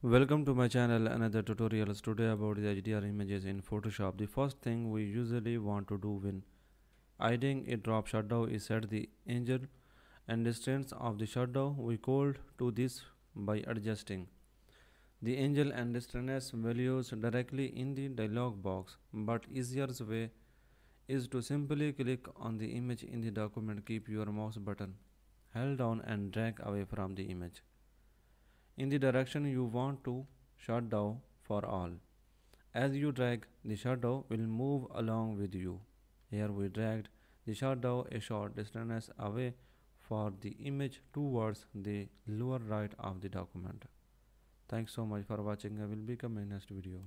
Welcome to my channel another tutorials today about the HDR images in Photoshop. The first thing we usually want to do when hiding a drop shadow is set the angle and distance of the shadow. We called to this by adjusting the angle and distance values directly in the dialog box but easier way is to simply click on the image in the document keep your mouse button held down and drag away from the image in the direction you want to shadow for all. As you drag, the shadow will move along with you. Here we dragged the shadow a short distance away for the image towards the lower right of the document. Thanks so much for watching. I will be coming next video.